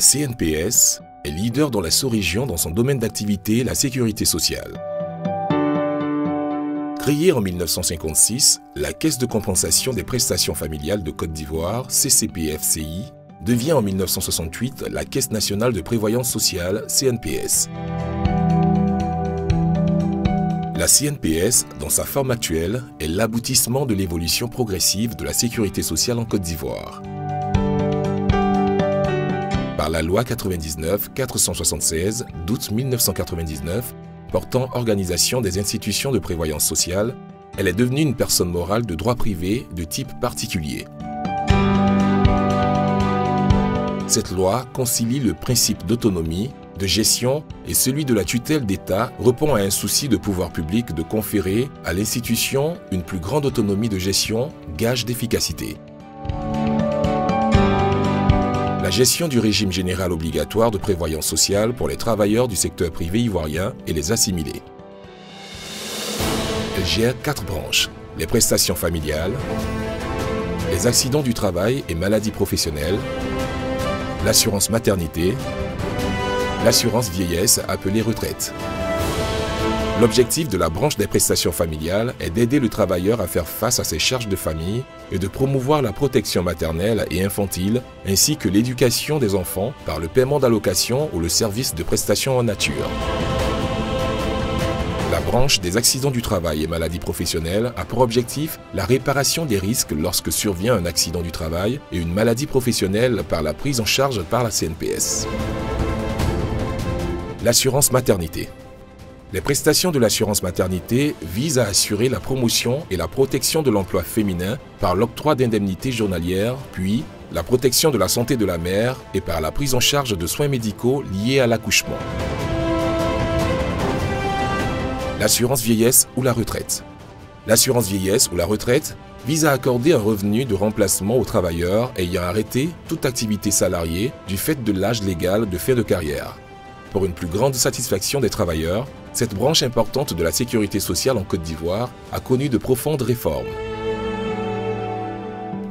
La CNPS est leader dans la sous-région dans son domaine d'activité, la sécurité sociale. Créée en 1956, la Caisse de compensation des prestations familiales de Côte d'Ivoire, CCPFCI, devient en 1968 la Caisse nationale de prévoyance sociale, CNPS. La CNPS, dans sa forme actuelle, est l'aboutissement de l'évolution progressive de la sécurité sociale en Côte d'Ivoire. Par la loi 99-476 d'août 1999 portant organisation des institutions de prévoyance sociale, elle est devenue une personne morale de droit privé de type particulier. Cette loi concilie le principe d'autonomie de gestion et celui de la tutelle d'État répond à un souci de pouvoir public de conférer à l'institution une plus grande autonomie de gestion, gage d'efficacité. Gestion du régime général obligatoire de prévoyance sociale pour les travailleurs du secteur privé ivoirien et les assimilés. Elle gère quatre branches, les prestations familiales, les accidents du travail et maladies professionnelles, l'assurance maternité, l'assurance vieillesse appelée retraite. L'objectif de la branche des prestations familiales est d'aider le travailleur à faire face à ses charges de famille et de promouvoir la protection maternelle et infantile ainsi que l'éducation des enfants par le paiement d'allocations ou le service de prestations en nature. La branche des accidents du travail et maladies professionnelles a pour objectif la réparation des risques lorsque survient un accident du travail et une maladie professionnelle par la prise en charge par la CNPS. L'assurance maternité. Les prestations de l'assurance maternité visent à assurer la promotion et la protection de l'emploi féminin par l'octroi d'indemnités journalières, puis la protection de la santé de la mère et par la prise en charge de soins médicaux liés à l'accouchement. L'assurance vieillesse ou la retraite. L'assurance vieillesse ou la retraite vise à accorder un revenu de remplacement aux travailleurs ayant arrêté toute activité salariée du fait de l'âge légal de fin de carrière. Pour une plus grande satisfaction des travailleurs, cette branche importante de la sécurité sociale en Côte d'Ivoire a connu de profondes réformes.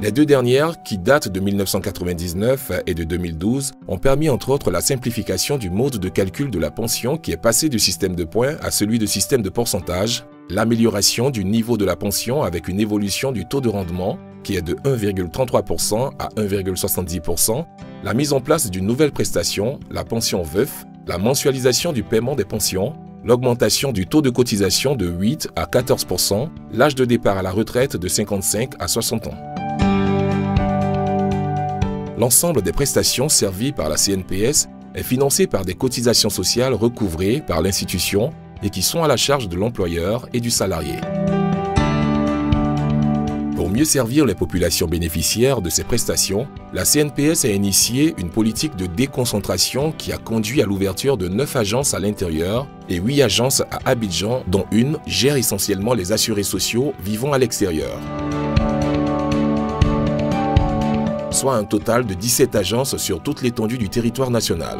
Les deux dernières, qui datent de 1999 et de 2012, ont permis entre autres la simplification du mode de calcul de la pension qui est passé du système de points à celui de système de pourcentage, l'amélioration du niveau de la pension avec une évolution du taux de rendement qui est de 1,33% à 1,70%, la mise en place d'une nouvelle prestation, la pension veuf, la mensualisation du paiement des pensions, l'augmentation du taux de cotisation de 8 à 14% l'âge de départ à la retraite de 55 à 60 ans. L'ensemble des prestations servies par la CNPS est financé par des cotisations sociales recouvrées par l'institution et qui sont à la charge de l'employeur et du salarié. Pour mieux servir les populations bénéficiaires de ces prestations, la CNPS a initié une politique de déconcentration qui a conduit à l'ouverture de 9 agences à l'intérieur et 8 agences à Abidjan, dont une gère essentiellement les assurés sociaux vivant à l'extérieur. Soit un total de 17 agences sur toute l'étendue du territoire national.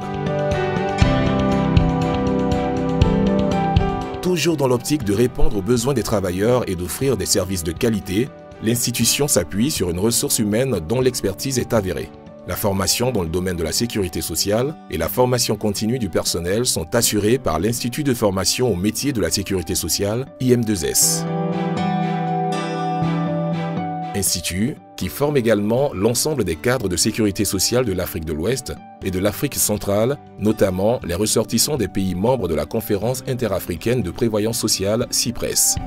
Toujours dans l'optique de répondre aux besoins des travailleurs et d'offrir des services de qualité, l'institution s'appuie sur une ressource humaine dont l'expertise est avérée. La formation dans le domaine de la sécurité sociale et la formation continue du personnel sont assurées par l'Institut de formation au métier de la sécurité sociale, IM2S. Institut qui forme également l'ensemble des cadres de sécurité sociale de l'Afrique de l'Ouest et de l'Afrique centrale, notamment les ressortissants des pays membres de la Conférence interafricaine de prévoyance sociale, CIPRES.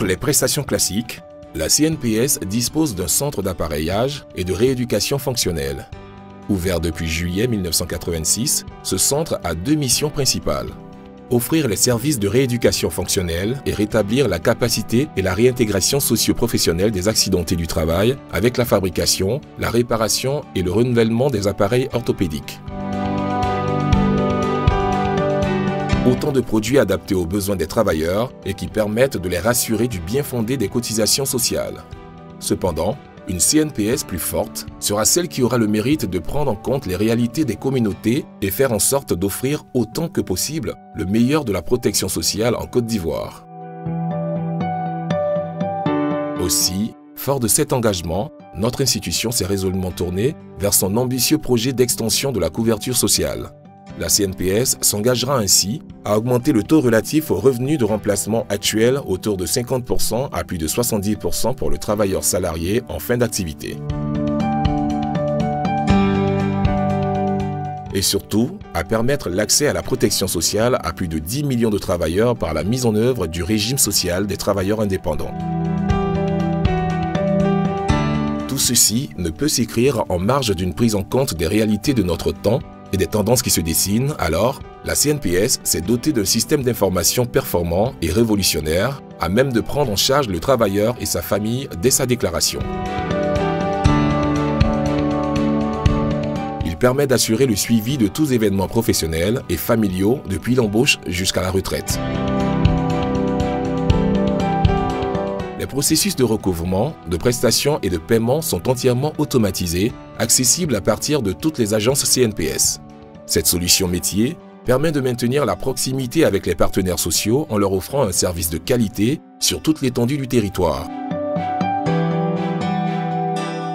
Outre les prestations classiques, la CNPS dispose d'un centre d'appareillage et de rééducation fonctionnelle. Ouvert depuis juillet 1986, ce centre a deux missions principales. Offrir les services de rééducation fonctionnelle et rétablir la capacité et la réintégration socio-professionnelle des accidentés du travail avec la fabrication, la réparation et le renouvellement des appareils orthopédiques. Autant de produits adaptés aux besoins des travailleurs et qui permettent de les rassurer du bien fondé des cotisations sociales. Cependant, une CNPS plus forte sera celle qui aura le mérite de prendre en compte les réalités des communautés et faire en sorte d'offrir autant que possible le meilleur de la protection sociale en Côte d'Ivoire. Aussi, Fort de cet engagement, notre institution s'est résolument tournée vers son ambitieux projet d'extension de la couverture sociale. La CNPS s'engagera ainsi à augmenter le taux relatif aux revenus de remplacement actuel autour de 50% à plus de 70% pour le travailleur salarié en fin d'activité. Et surtout, à permettre l'accès à la protection sociale à plus de 10 millions de travailleurs par la mise en œuvre du régime social des travailleurs indépendants. Tout ceci ne peut s'écrire en marge d'une prise en compte des réalités de notre temps et des tendances qui se dessinent, alors la CNPS s'est dotée d'un système d'information performant et révolutionnaire à même de prendre en charge le travailleur et sa famille dès sa déclaration. Il permet d'assurer le suivi de tous événements professionnels et familiaux depuis l'embauche jusqu'à la retraite. Les processus de recouvrement, de prestations et de paiement sont entièrement automatisés, accessibles à partir de toutes les agences CNPS. Cette solution métier permet de maintenir la proximité avec les partenaires sociaux en leur offrant un service de qualité sur toute l'étendue du territoire.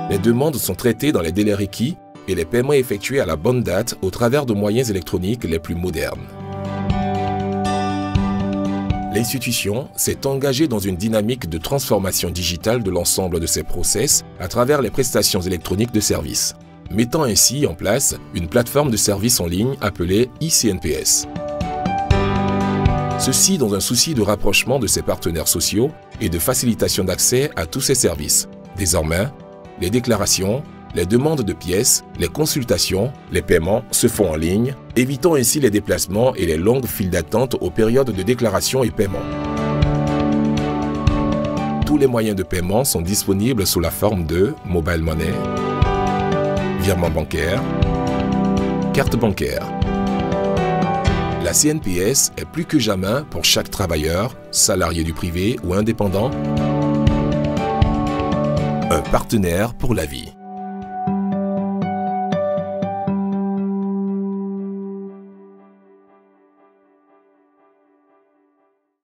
Les demandes sont traitées dans les délais requis et les paiements effectués à la bonne date au travers de moyens électroniques les plus modernes l'institution s'est engagée dans une dynamique de transformation digitale de l'ensemble de ses process à travers les prestations électroniques de services, mettant ainsi en place une plateforme de services en ligne appelée ICNPS. Ceci dans un souci de rapprochement de ses partenaires sociaux et de facilitation d'accès à tous ces services. Désormais, les déclarations, les demandes de pièces, les consultations, les paiements se font en ligne, évitant ainsi les déplacements et les longues files d'attente aux périodes de déclaration et paiement. Tous les moyens de paiement sont disponibles sous la forme de mobile money, virement bancaire, carte bancaire. La CNPS est plus que jamais pour chaque travailleur, salarié du privé ou indépendant, un partenaire pour la vie.